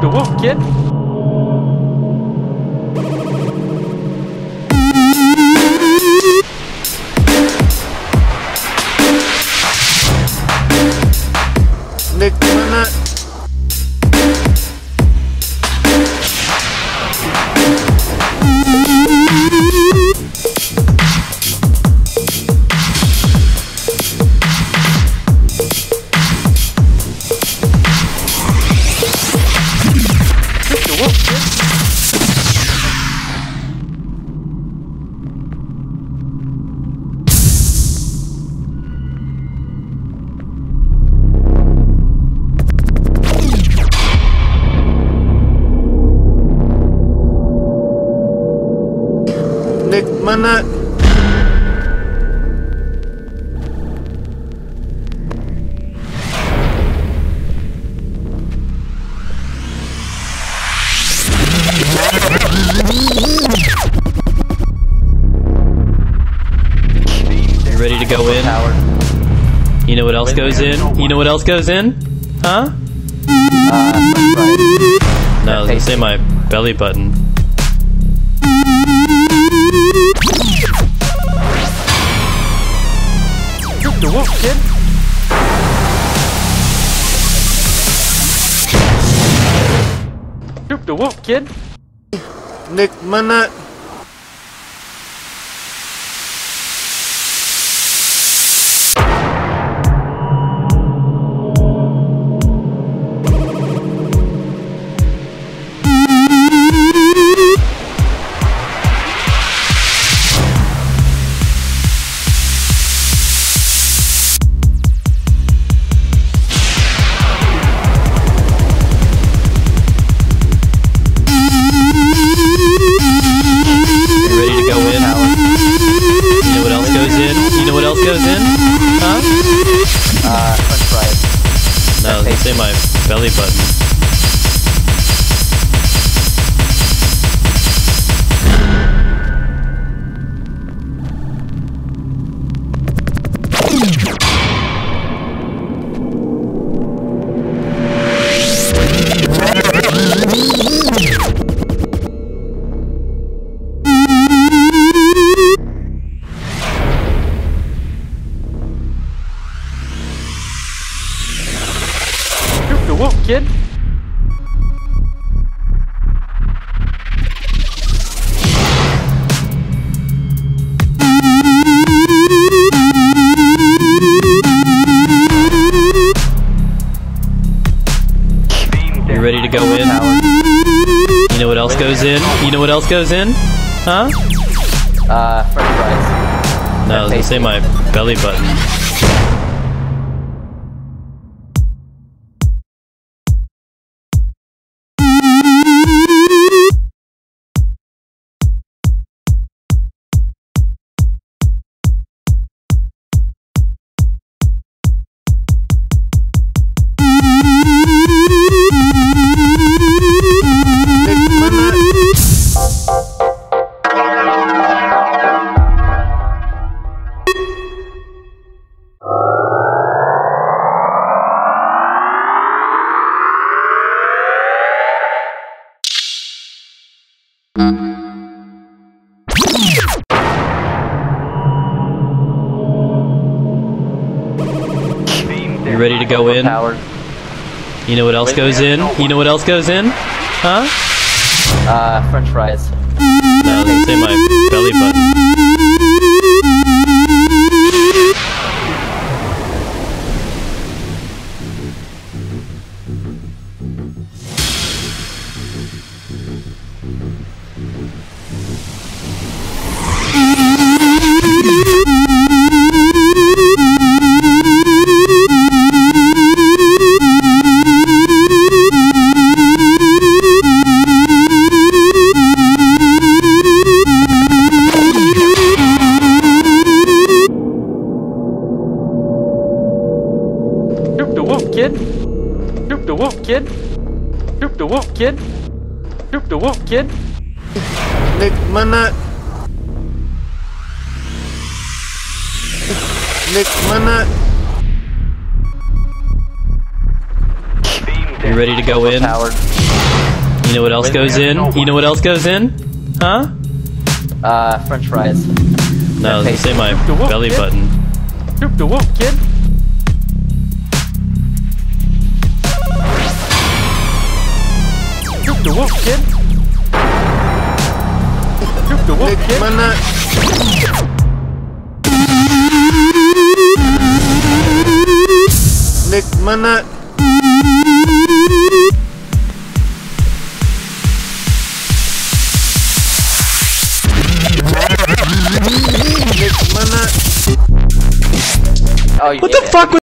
Shoot the wolf, kid. Nick mana? You ready to go in? You know what else goes in? You know what else goes in? Huh? Uh, French. No, I was gonna say my belly button. Shoot the kid. Shoot the kid. Nick mana? Else goes in? Huh? Uh, French fries. No, was say my belly button. Shoot the wolf, kid. You ready to go in? You know what else goes in? You know what else goes in? Huh? Uh, French fries. No, I was gonna say my belly button. You ready to go in? You know what else goes in? You know what else goes in? Huh? Uh, French fries. No, say my kid. doop the whoop, kid. Doop the whoop, kid. Nagmana. Nagmana. You ready to go in? You know what else goes in? You know what else goes in? Huh? Uh, french fries. No, say my belly button. Doop the whoop, kid. The whoop, kid. Shoot the whoop, kid. Mana. Nick Mana. Nick Mana. Oh, what the fuck was